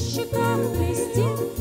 Щеках блестит